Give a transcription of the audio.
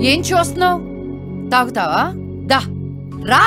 ఏం చూస్తున్నావు? తాగుతావా? దా రా!